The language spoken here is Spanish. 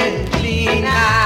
declinar.